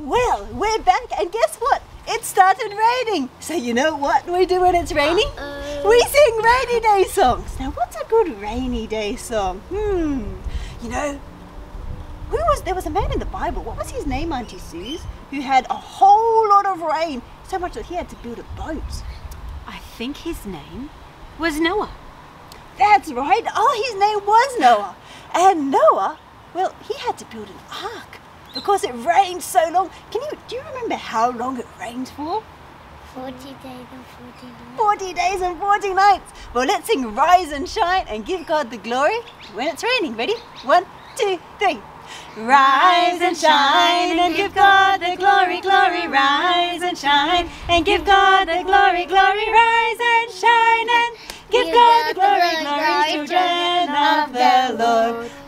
Well, we're back, and guess what? It started raining. So you know what we do when it's raining? We sing rainy day songs. Now, what's a good rainy day song? Hmm. You know, who was there was a man in the Bible. What was his name, Auntie Suze? Who had a whole lot of rain, so much that he had to build a boat. I think his name was Noah. That's right. Oh, his name was Noah. And Noah, well, he had to build an ark because it rained so long. Can you do you remember how long it rained for? 40 days and 40 nights. 40 days and 40 nights. Well, let's sing Rise and Shine and give God the glory when it's raining. Ready? One, two, three. Rise and shine and give God the glory, glory. Rise and shine and give God the glory, glory. Rise and shine and give God the glory, glory. Children of the Lord.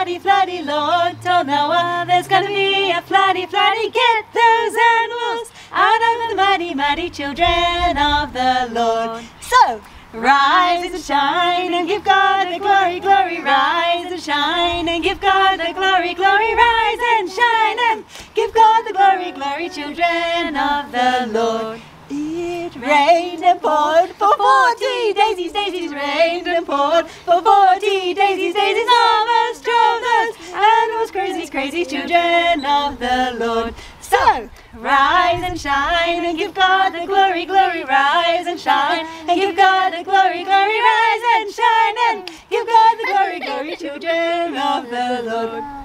Floody, floody. Lord told Noah there's gonna be a floody, floody. Get those animals out of the mighty, mighty children of the Lord. So, rise and shine and give God the glory, glory. Rise and shine and give God the glory, glory. Rise and shine and give God the glory, glory. Children of the Lord. It rained and poured for forty daisies, daisies rained and poured for forty daisies, daisies almost drove those animals crazy, crazy children of the Lord. So rise and shine and give God the glory, glory. Rise and shine and give God the glory, glory. Rise and shine and give God the glory, glory, children of the Lord.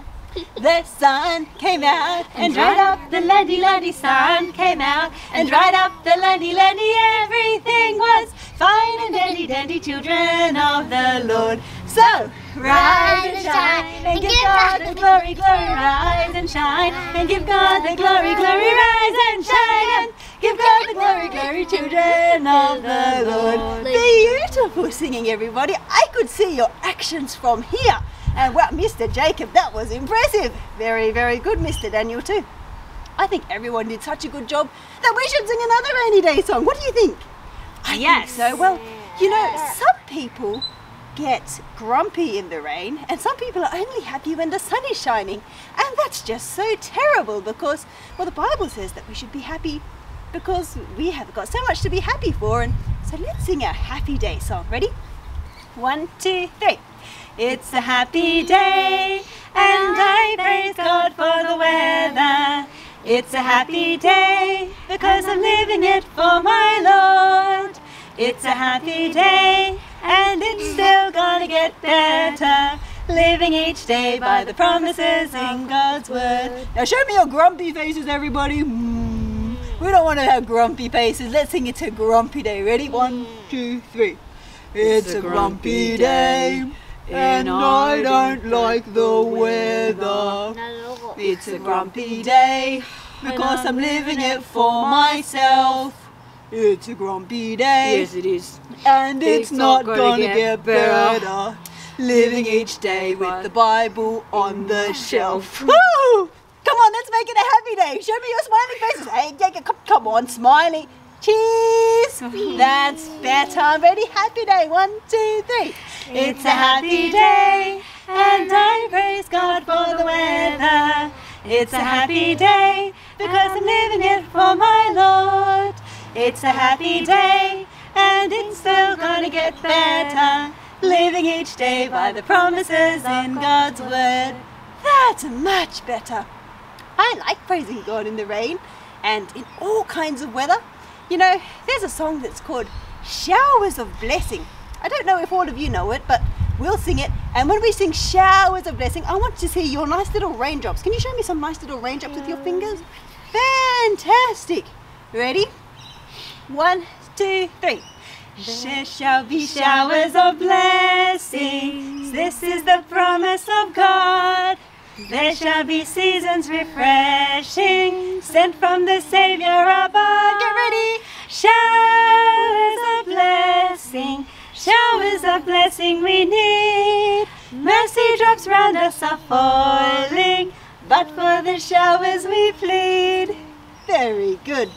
The sun came out and dried up the landy landy sun came out and dried up the landy landy everything was fine and dandy dandy children of the Lord. So rise and shine and give God the glory glory rise and shine and give God the glory glory rise and shine and give God the glory glory children of the Lord. Beautiful singing everybody. I could see your actions from here. And well, Mr. Jacob, that was impressive. Very, very good, Mr. Daniel, too. I think everyone did such a good job that we should sing another rainy day song. What do you think? I Yes. think so. Well, you know, some people get grumpy in the rain, and some people are only happy when the sun is shining. And that's just so terrible because, well, the Bible says that we should be happy because we have got so much to be happy for. And so let's sing our happy day song. Ready? One, two, three. It's a happy day, and I praise God for the weather. It's a happy day because I'm living it for my Lord. It's a happy day, and it's still gonna get better. Living each day by the promises in God's word. Now show me your grumpy faces, everybody. Mm. We don't want to have grumpy faces. Let's sing it to grumpy day. Ready? One, two, three. It's a grumpy day, and I don't like the weather. It's a grumpy day because I'm living it for myself. It's a grumpy day, Yes, it is. and it's, It's not not gonna, gonna get, better. better. Living each day with the Bible on the shelf. Woo! Come on, let's make it a happy day. Show me your smiling faces. Hey, Jacob, come, come on, smiley. Cheese! That's better. Ready? Happy day. One, two, three. It's a happy day, and I praise God for the weather. It's a happy day because I'm living it for my Lord. It's a happy day, and it's still gonna get better. Living each day by the promises in God's word. That's much better. I like praising God in the rain and in all kinds of weather. You know, there's a song that's called Showers of Blessing. I don't know if all of you know it, but we'll sing it. And when we sing Showers of Blessing, I want to see your nice little raindrops. Can you show me some nice little raindrops with your fingers? Fantastic. Ready? One, two, three. There shall be showers of blessings. This is the promise of God. There shall be seasons refreshing, sent from the Savior above. Get ready. Showers of blessing we need. Mercy drops round us are falling, but for the showers we plead. Very good.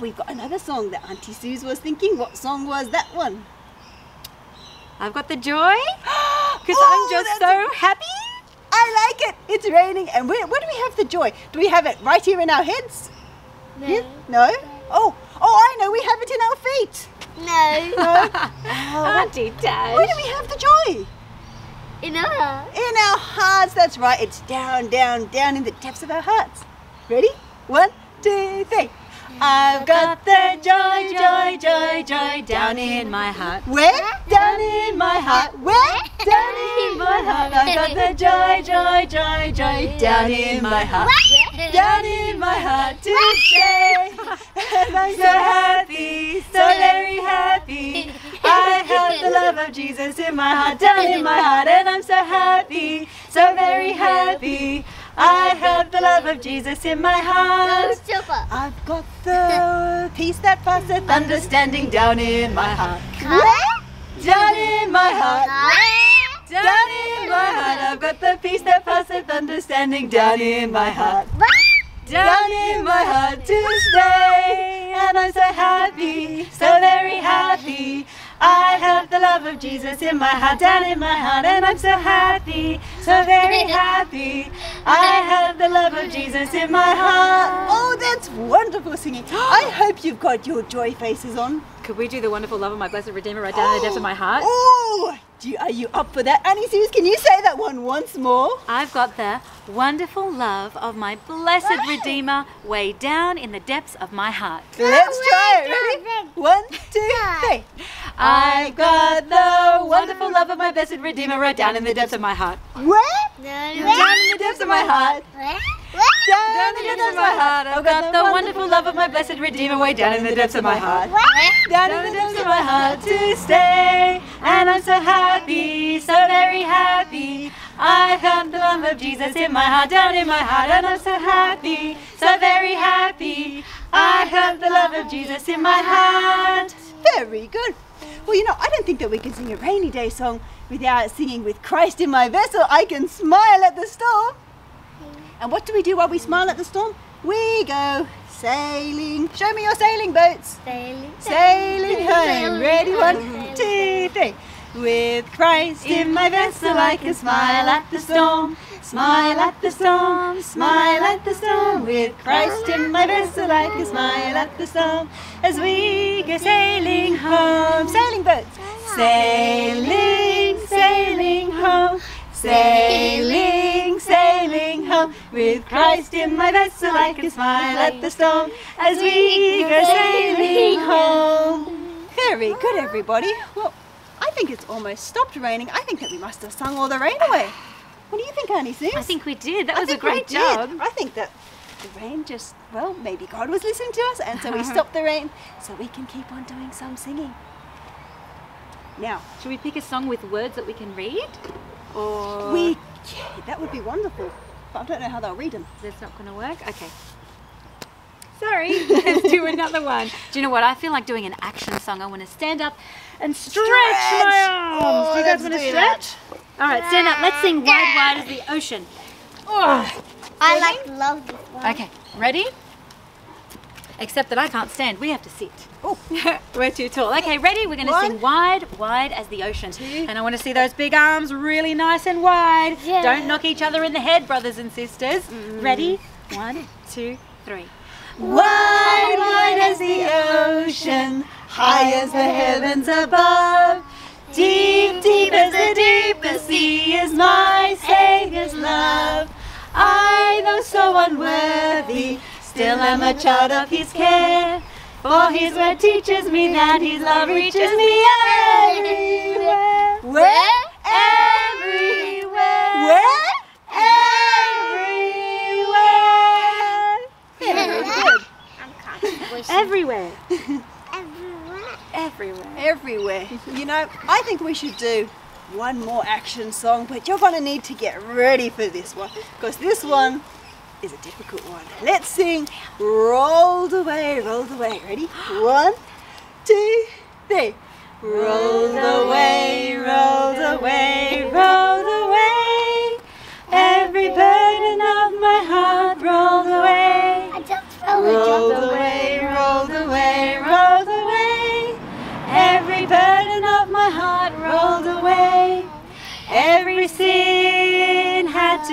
We've got another song that Auntie Suze was thinking. What song was that one? I've got the joy. Because Oh, I'm just so happy. I like it. It's raining, and where, where do we have the joy? Do we have it right here in our heads? No. Here? No. Oh, oh, I know. We have it in our feet. No. No. Oh, Auntie um, Dash. Where do we have the joy? In her. In our hearts. That's right. It's down, down, down in the depths of our hearts. Ready? One, two, three. I've got the joy, joy, joy, joy down in my heart. Where? Down in my heart. Where? Down in my heart. I've got the joy, joy, joy, joy down in my heart. Down in my heart to stay. And I'm so happy, so very happy. I have the love of Jesus in my heart, down in my heart, and I'm so happy, so very happy. I have the love of Jesus in my heart. I've got the peace that passeth understanding down in my heart. Down in my heart. Down in my heart. I've got the peace that passeth understanding down in my heart. Down in my heart to stay. And I'm so happy, so very happy. I have the love of Jesus in my heart, down in my heart, and I'm so happy, so very happy. I have the love of Jesus in my heart. Oh, that's wonderful singing. I hope you've got your joy faces on. Could we do the wonderful love of my blessed Redeemer right down in the depths of my heart? Oh, do you, are you up for that? Annie Suze, can you say that one once more? I've got the wonderful love of my blessed Redeemer way down in the depths of my heart. Let's try it. Ready? One, two, three. I've got the wonderful love of my blessed Redeemer right down in the depths of my heart. Where? No. Down in the depths of my heart. What? Down in the depths of my heart. I've got the wonderful love of my blessed Redeemer way down in the depths of my heart. What? Down in the depths of my heart to stay. And I'm so happy, so very happy. I have the love of Jesus in my heart, down in my heart, and I'm so happy, so very happy. I have the love of Jesus in my heart. Very good. Well, you know, I don't think that we can sing a rainy day song without singing with Christ in my vessel. I can smile at the storm. And what do we do while we smile at the storm? We go sailing. Show me your sailing boats. Sailing. Sailing home. Ready? One, two, three. With Christ in my vessel, I can smile at the storm. Smile at the storm, smile at the storm. With Christ in my vessel, I can smile at the storm. As we go sailing home. Sailing boats. Sailing, sailing home. Sailing, sailing home. With Christ in my vessel, I can smile at the storm. As we go sailing home. Very good, everybody. I think it's almost stopped raining. I think that we must have sung all the rain away. What do you think, Annie Suze? I think we did. That I was a great job. I think that the rain just, well, maybe God was listening to us, and so we stopped the rain so we can keep on doing some singing. Now, Should we pick a song with words that we can read? Or we, yeah, that would be wonderful. But I don't know how they'll read them. that's not going to work? Okay. Sorry, let's do another one. Do you know what? I feel like doing an action song. I want to stand up and stretch, my oh, arms. Oh, do you guys want to stretch? All right, stand up. Let's sing Wide, Wide as the Ocean. Oh. I like love this one. Okay, ready? Except that I can't stand. We have to sit. Oh. We're too tall. Okay, ready? We're going to sing Wide, Wide as the Ocean. And I want to see those big arms really nice and wide. Yeah. Don't knock each other in the head, brothers and sisters. Ready? One, two, three. Wide, wide as the ocean, high as the heavens above. Deep, deep as the deepest sea is my Savior's love. I, though so unworthy, still am a child of His care. For His word teaches me that His love reaches me everywhere. Where? Everywhere. Where? Everywhere. Everywhere. Everywhere. everywhere. You know, I think we should do one more action song, but you're going to need to get ready for this one because this one is a difficult one. Let's sing Rolled Away, Rolled Away. Ready? One, two, three. Rolled away, rolled away, rolled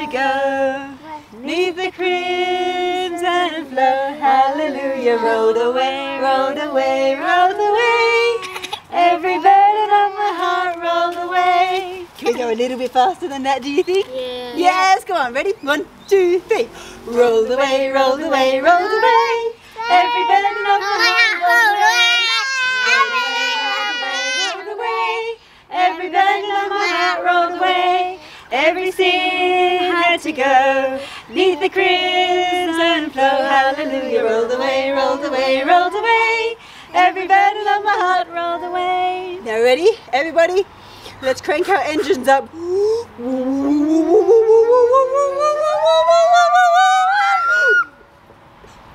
neath the crimson flow. Hallelujah, rolled away, rolled away, rolled away. Every burden on my heart rolled away. Can we go a little bit faster than that, do you think? Yeah. Yes, come on, ready? One, two, three. Roll away, roll away, roll away. Every burden of my heart rolled away. Rolled rolled away. Every burden of my heart rolled away. Every sin had to go. Neath the crimson flow. Hallelujah. Rolled away, rolled away, rolled away. Every burden of my heart rolled away. Now ready, everybody? Let's crank our engines up.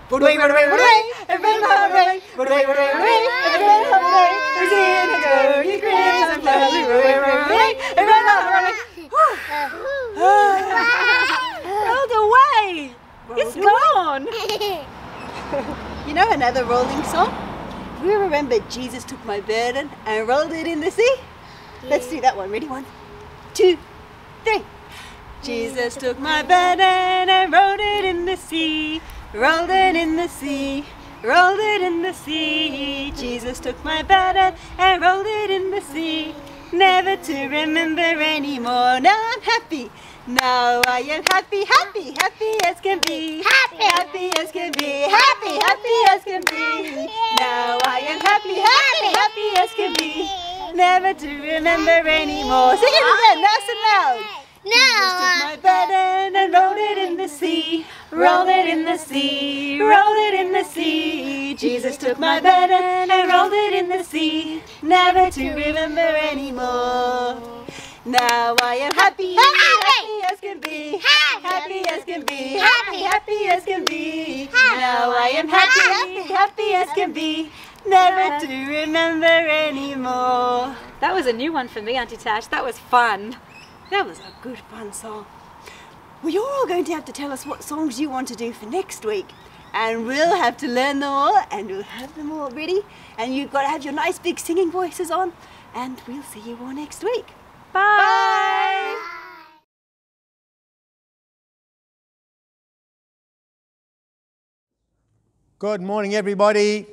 Run away, run away, run away, everybody run away, run away, run away, run away, everybody run away. There's in a go, you crimson flow, run away, run away, everybody run away. Rolled away. It's gone. You know another rolling song? We remember Jesus took my burden and rolled it in the sea. Let's do that one. Ready? One, two, three. Jesus took my burden and rolled it in the sea. Rolled it in the sea. Rolled it in the sea. Jesus took my burden and rolled it in the sea. Never to remember anymore. Now I'm happy. Now I am happy, happy, happy as can be. Happy. happy as can be. Happy, happy as can be. Now I am happy, happy, happy as can be. Never to remember anymore. Sing it again, nice and loud. No. Took my burden and rolled it in the sea. Rolled it in the sea. Rolled it in the sea. Jesus took my burden and rolled it in the sea. Never to remember anymore. Now I am happy, happy, happy as can be. Happy as can be. Happy, happy as can be. Now I am happy, happy, happy as can be. Never to remember anymore. That was a new one for me, Auntie Tash. That was fun. That was a good fun song. Well, you're all going to have to tell us what songs you want to do for next week. And we'll have to learn them all and we'll have them all ready. And you've got to have your nice big singing voices on. And we'll see you all next week. Bye. Bye. Good morning, everybody.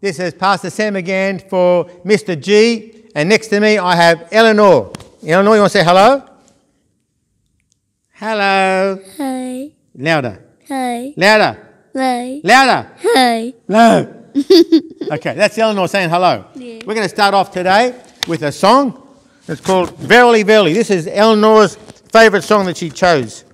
This is Pastor Sam again for Mr. G. And next to me, I have Eleanor. Eleanor, you want to say hello? Hello. Hi. Louder. Hi. Louder. Hi. Louder. Hi. No. okay, that's Eleanor saying hello. Yeah. We're going to start off today with a song. It's called Verily, Verily. This is Eleanor's favourite song that she chose.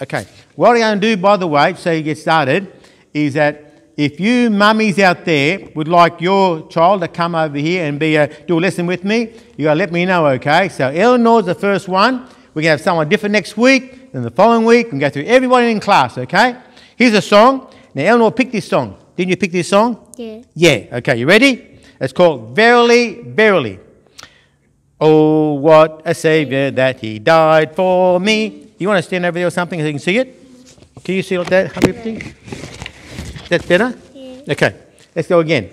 Okay, what I'm going to do, by the way, so you get started, is that if you mummies out there would like your child to come over here and be a, do a lesson with me, you got to let me know, okay? So Eleanor's the first one. We're going to have someone different next week, then the following week, and go through everybody in class, okay? Here's a song. Now, Eleanor picked this song. Didn't you pick this song? Yeah. Yeah, okay, you ready? It's called Verily, Verily. Oh, what a Saviour that He died for me. You want to stand over there or something so you can see it? Can you see like that, please? That's better? Yeah. Okay, let's go again.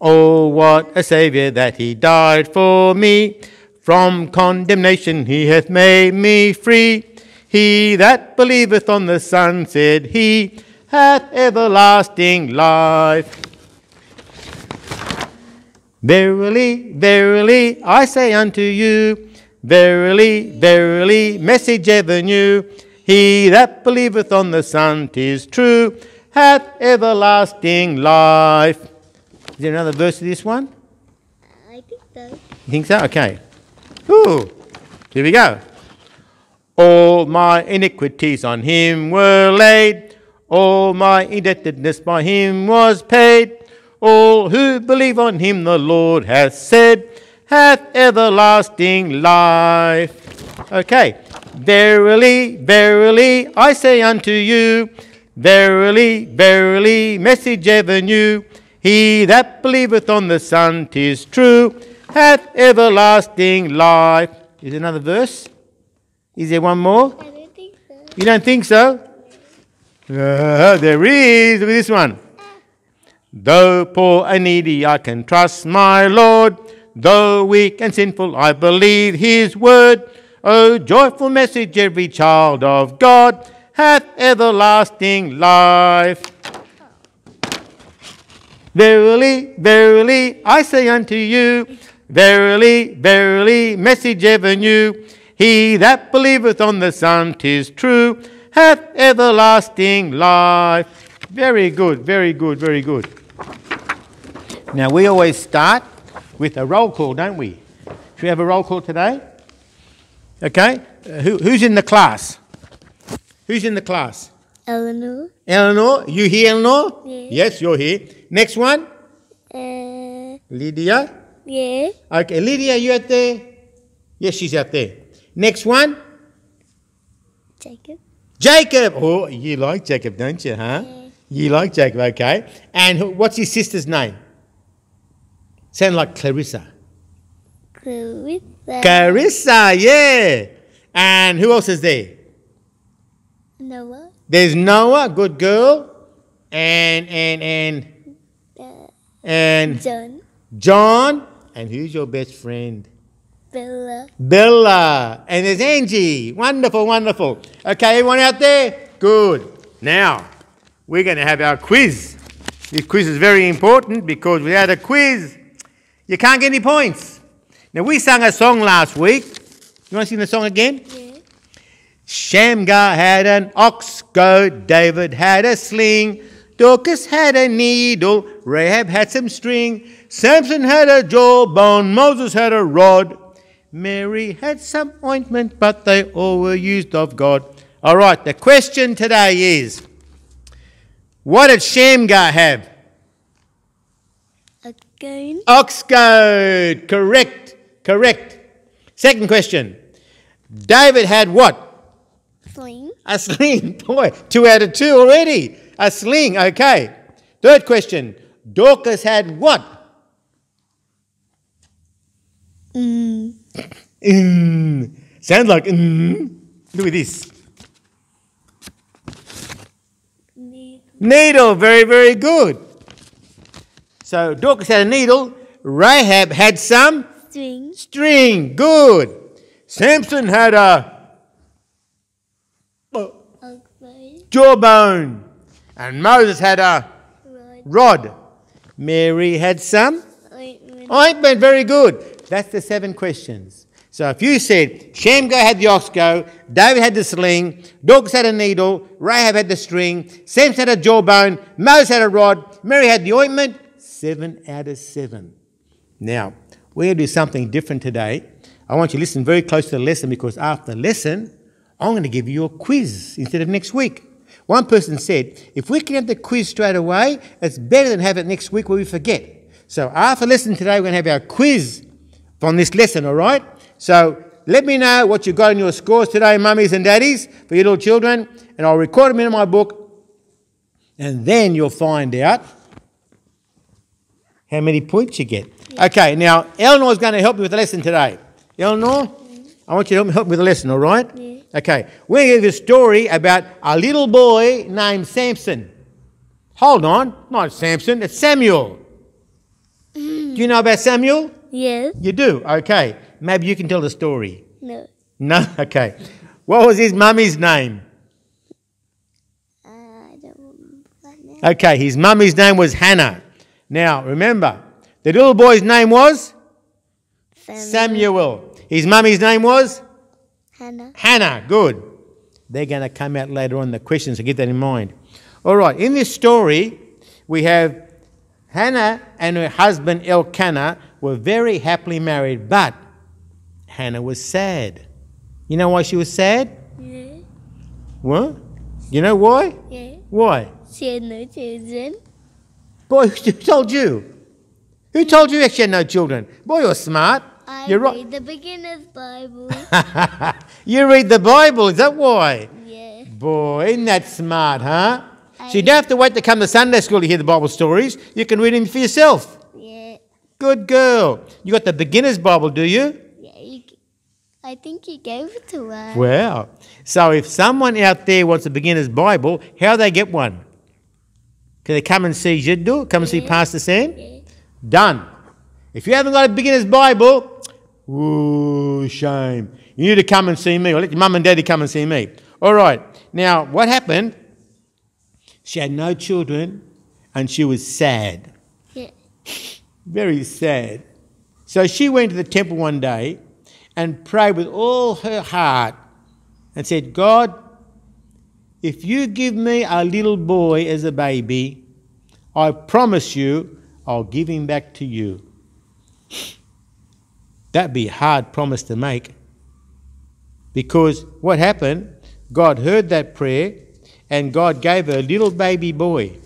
Oh, what a Saviour that He died for me. From condemnation He hath made me free. He that believeth on the Son, said He, hath everlasting life. Verily, verily, I say unto you, verily, verily, message ever new. He that believeth on the Son, 'tis true, hath everlasting life. Is there another verse to this one? I think so. You think so? Okay. Ooh, here we go. All my iniquities on him were laid, all my indebtedness by him was paid. All who believe on him, the Lord hath said, hath everlasting life. Okay. Verily, verily, I say unto you, verily, verily, message ever new. He that believeth on the Son, 'tis true, hath everlasting life. Is there another verse? Is there one more? I don't think so. You don't think so? Uh, there is. Look at this one. Though poor and needy, I can trust my Lord. Though weak and sinful, I believe his word. O joyful message, every child of God hath everlasting life. Verily, verily, I say unto you, verily, verily, message ever new. He that believeth on the Son, 'tis true, hath everlasting life. Very good, very good, very good. Now, we always start with a roll call, don't we? Should we have a roll call today? Okay. Uh, who, who's in the class? Who's in the class? Eleanor. Eleanor, you here, Eleanor? Yeah. Yes, you're here. Next one, Uh, Lydia. yeah. Okay, Lydia, you out there? Yes, she's out there. Next one, Jacob. Jacob. Oh, you like Jacob, don't you, huh? You like Jacob, okay. And what's his sister's name? Sound like Clarissa. Clarissa. Clarissa, yeah. And who else is there? Noah. There's Noah, good girl. And, and, and, Uh, and John. John. And who's your best friend? Bella. Bella. And there's Angie. Wonderful, wonderful. Okay, everyone out there? Good. Now, we're going to have our quiz. This quiz is very important because without a quiz, you can't get any points. Now, we sang a song last week. You want to sing the song again? Yeah. Shamgar had an ox goad, David had a sling, Dorcas had a needle, Rahab had some string, Samson had a jawbone, Moses had a rod, Mary had some ointment, but they all were used of God. All right, the question today is what did Shamgar have? Again. Ox goad. Correct, correct. Second question David had what? Sling. A sling. Boy, two out of two already. A sling, okay. Third question. Dorcas had what? Mm. Mm. Sounds like mm. Look at this. Need. Needle, very, very good. So Dorcas had a needle. Rahab had some String. string. Good. Samson had a oh, Okay. Jawbone. And Moses had a rod. Mary had some Ointment. Ointment, very good. That's the seven questions. So if you said Shamgar had the ox goad, David had the sling, Dorcas had a needle, Rahab had the string, Samson had a jawbone, Moses had a rod, Mary had the ointment, seven out of seven. Now, we're going to do something different today. I want you to listen very close to the lesson because after the lesson, I'm going to give you a quiz instead of next week. One person said, if we can have the quiz straight away, it's better than have it next week where we forget. So after lesson today, we're going to have our quiz from this lesson, all right? So let me know what you got in your scores today, mummies and daddies, for your little children, and I'll record them in my book, and then you'll find out how many points you get. Okay, now Eleanor's going to help me with the lesson today. Eleanor, I want you to help me, help me with the lesson, all right? Yeah. Okay, we're going to give you a story about a little boy named Samson. Hold on, not Samson, it's Samuel. Do you know about Samuel? Yes. You do? Okay. Maybe you can tell the story. No. No? Okay. What was his mummy's name? Uh, I don't remember that now. Okay, his mummy's name was Hannah. Now, remember, the little boy's name was Samuel. His mummy's name was Hannah. Hannah. Good. They're going to come out later on the questions, so get that in mind. All right, in this story, we have Hannah and her husband Elkanah were very happily married, but Hannah was sad. You know why she was sad? Yeah. What? You know why? Yeah. Why? She had no children. Boy, who told you? Who told you she had no children? Boy, you're smart. I You're right. read the beginner's Bible. you read the Bible, is that why? yeah. Boy, isn't that smart, huh? I- So you don't have to wait to come to Sunday school to hear the Bible stories. You can read them for yourself. Yeah. Good girl. You got the beginner's Bible, do you? Yeah. You, I think you gave it to her. Wow. So if someone out there wants a beginner's Bible, how they get one? Can they come and see Jiddu? Come and see Pastor Sam? Yeah. Done. If you haven't got a beginner's Bible, ooh, shame. You need to come and see me, or let your mum and daddy come and see me. All right. Now, what happened? She had no children and she was sad. Yeah. Very sad. So she went to the temple one day and prayed with all her heart and said, God, if you give me a little boy as a baby, I promise you I'll give him back to you. That'd be a hard promise to make. Because what happened, God heard that prayer and God gave her a little baby boy.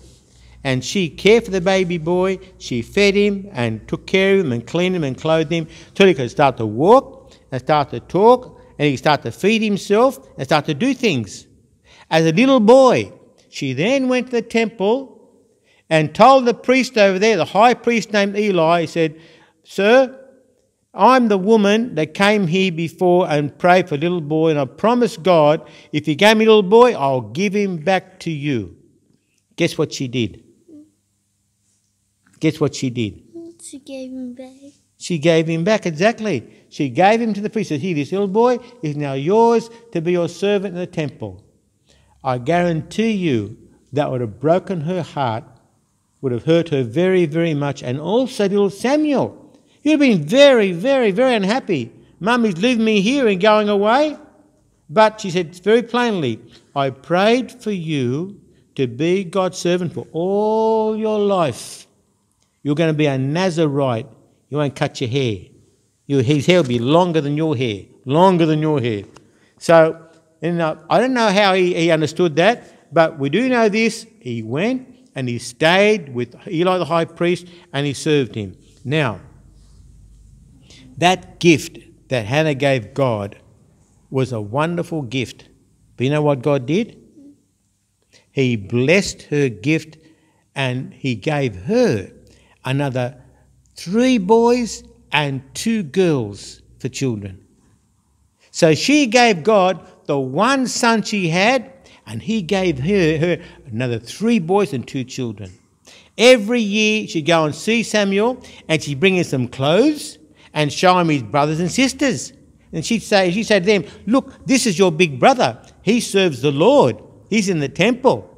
And she cared for the baby boy, she fed him and took care of him and cleaned him and clothed him till he could start to walk and start to talk and he could start to feed himself and start to do things. As a little boy, she then went to the temple and told the priest over there, the high priest named Eli, he said, Sir, I'm the woman that came here before and prayed for a little boy, and I promised God, if you gave me a little boy, I'll give him back to you. Guess what she did? Guess what she did? She gave him back. She gave him back, exactly. She gave him to the priest. Said, Here, this little boy is now yours to be your servant in the temple. I guarantee you that would have broken her heart, would have hurt her very, very much, and also little Samuel. You'd have been very, very, very unhappy. Mummy's leaving me here and going away. But she said very plainly, I prayed for you to be God's servant for all your life. You're going to be a Nazarite. You won't cut your hair. Your, his hair will be longer than your hair, longer than your hair. So, and, uh, I don't know how he, he understood that, but we do know this. He went and he stayed with Eli the high priest and he served him. Now, that gift that Hannah gave God was a wonderful gift. But you know what God did? He blessed her gift and he gave her another three boys and two girls for children. So she gave God the one son she had, and he gave her, her another three boys and two children. Every year she'd go and see Samuel, and she'd bring him some clothes and show him his brothers and sisters. And she'd say, she said to them, Look, this is your big brother. He serves the Lord. He's in the temple.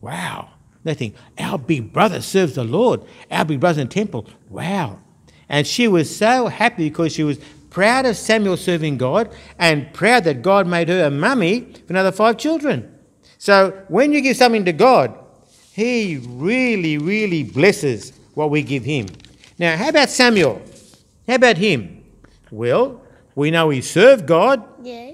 Wow. They think, our big brother serves the Lord. Our big brother's in the temple. Wow. And she was so happy because she was proud of Samuel serving God and proud that God made her a mummy for another five children. So when you give something to God, He really, really blesses what we give Him. Now, how about Samuel? How about him? Well, we know he served God, Yeah.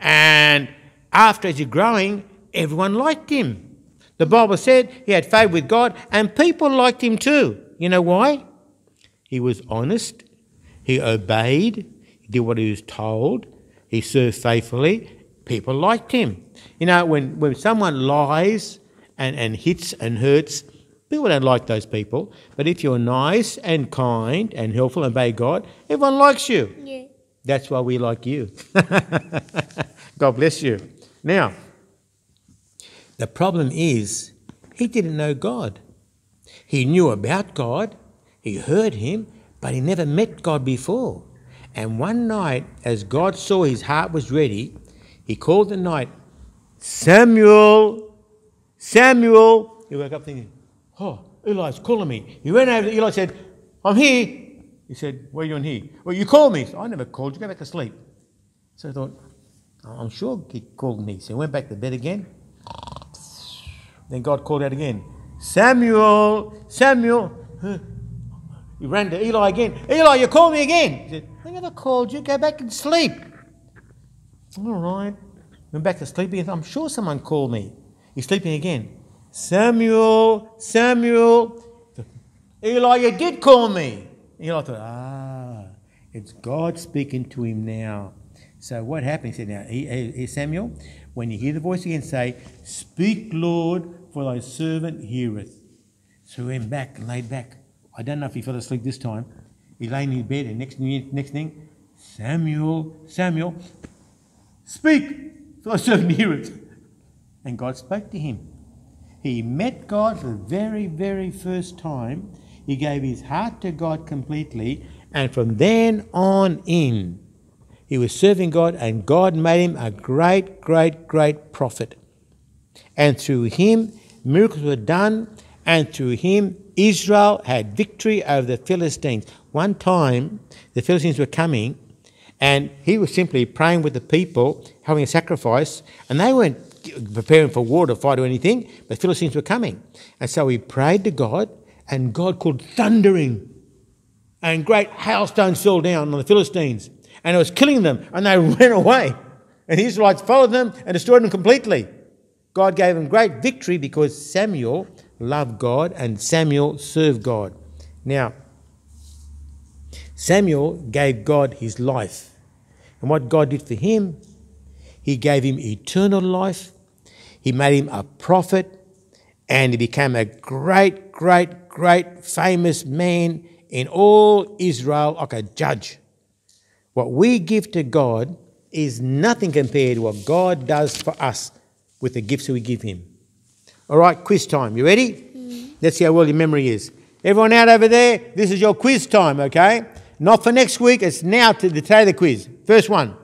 and after as he's growing, everyone liked him. The Bible said he had favor with God, and people liked him too. You know why? He was honest, he obeyed, he did what he was told, he served faithfully. People liked him. You know, when, when someone lies and, and hits and hurts, people don't like those people. But if you're nice and kind and helpful and obey God, everyone likes you. Yeah. That's why we like you. God bless you. Now, the problem is he didn't know God. He knew about God, he heard him, but he never met God before. And one night, as God saw his heart was ready, he called the night, Samuel, Samuel. He woke up thinking, Oh, Eli's calling me. He ran over to Eli said, I'm here. He said, Where are you in here? Well, you called me. I never called you. Go back to sleep. So I thought, I'm sure he called me. So he went back to bed again. Then God called out again, Samuel, Samuel. He ran to Eli again. Eli, you called me again. He said, I never called you. Go back and sleep. All right. Went back to sleep again. I'm sure someone called me. He's sleeping again. Samuel, Samuel. Eli, you did call me. Eli thought, ah, it's God speaking to him now. So what happened? He said, now, hey, hey, Samuel, when you hear the voice again, say, Speak, Lord, for thy servant heareth. So he went back and laid back. I don't know if he fell asleep this time. He lay in his bed, and next, next thing, Samuel, Samuel, speak, for thy servant heareth. And God spoke to him. He met God for the very, very first time. He gave his heart to God completely, and from then on in, He was serving God, and God made him a great, great, great prophet. And through him, miracles were done, and through him, Israel had victory over the Philistines. One time, the Philistines were coming, and he was simply praying with the people, having a sacrifice, and they weren't preparing for war to fight or anything, but Philistines were coming. And so he prayed to God, and God called thundering, and great hailstones fell down on the Philistines, and it was killing them, and they ran away. And the Israelites followed them and destroyed them completely. God gave them great victory because Samuel loved God and Samuel served God. Now, Samuel gave God his life. And what God did for him, he gave him eternal life, he made him a prophet, and he became a great, great, great famous man in all Israel, like a judge. What we give to God is nothing compared to what God does for us with the gifts that we give him. All right, quiz time. You ready? Mm. Let's see how well your memory is. Everyone out over there, this is your quiz time, okay? Not for next week, it's now to the day of the quiz. First one.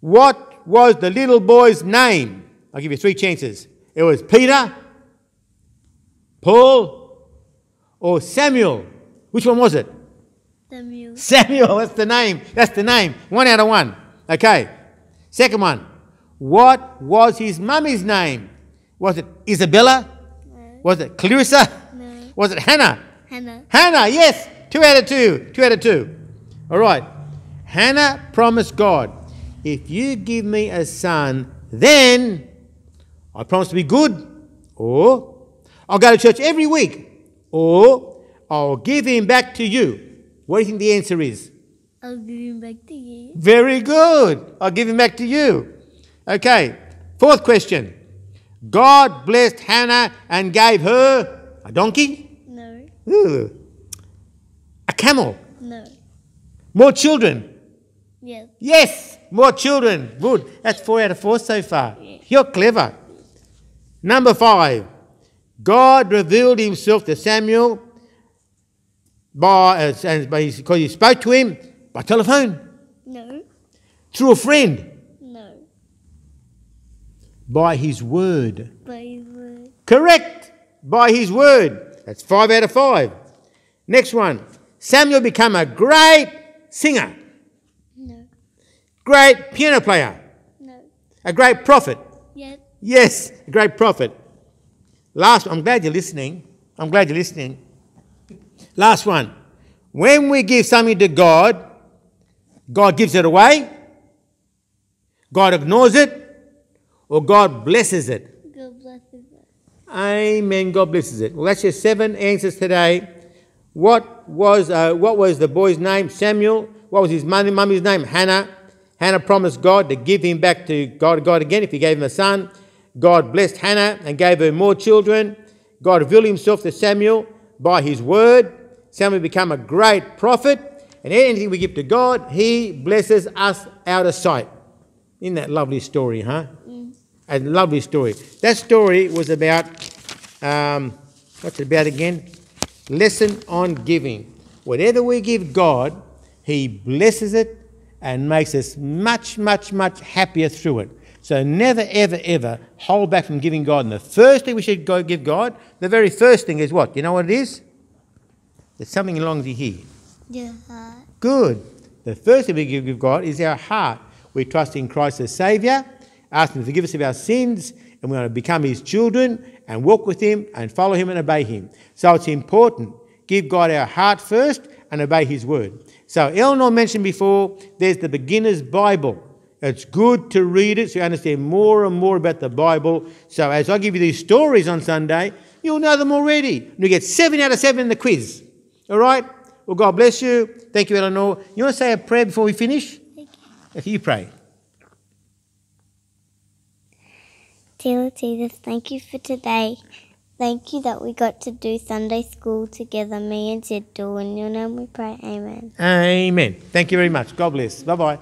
What was the little boy's name? I'll give you three chances. It was Peter, Paul, or Samuel. Which one was it? Samuel. Samuel, that's the name. That's the name. One out of one. Okay. Second one. What was his mummy's name? Was it Isabella? No. Was it Clarissa? No. Was it Hannah? Hannah. Hannah, yes. Two out of two. Two out of two. All right. Hannah promised God, if you give me a son, then I promise to be good, or I'll go to church every week, or I'll give him back to you. What do you think the answer is? I'll give him back to you. Very good. I'll give him back to you. Okay. Fourth question. God blessed Hannah and gave her a donkey? No. Ooh. A camel? No. More children? Yes. Yes, more children. Good. That's four out of four so far. You're clever. Number five. God revealed himself to Samuel by, uh, because he spoke to him by telephone, No. through a friend, No. by his word. By his word. Correct. By his word. That's five out of five. Next one. Samuel became a great singer, No. great piano player, No. a great prophet. Yes. Great prophet. Last, I'm glad you're listening. I'm glad you're listening. Last one. When we give something to God, God gives it away, God ignores it, or God blesses it. God bless his word. Amen. God blesses it. Well, that's your seven answers today. What was uh, what was the boy's name? Samuel. What was his mummy, mummy's name? Hannah. Hannah promised God to give him back to God, God again if he gave him a son. God blessed Hannah and gave her more children. God revealed himself to Samuel by his word. Samuel became a great prophet. And anything we give to God, he blesses us out of sight. Isn't that lovely story, huh? A lovely story. That story was about, um, what's it about again? Lesson on giving. Whatever we give God, He blesses it and makes us much, much, much happier through it. So never, ever, ever hold back from giving God. And the first thing we should go give God, the very first thing is what? You know what it is? There's something along the here. Your heart. Good. The first thing we give God is our heart. We trust in Christ as Saviour, ask Him to forgive us of our sins, and we want to become His children and walk with Him and follow Him and obey Him. So it's important. Give God our heart first and obey His word. So Eleanor mentioned before, there's the beginner's Bible. It's good to read it so you understand more and more about the Bible. So as I give you these stories on Sunday, you'll know them already. And you get seven out of seven in the quiz. All right? Well, God bless you. Thank you, Eleanor. You want to say a prayer before we finish? If you pray. Dear Jesus, thank you for today. Thank you that we got to do Sunday school together, me and Ziddu. In your name we pray, Amen. Amen. Thank you very much. God bless. Bye bye.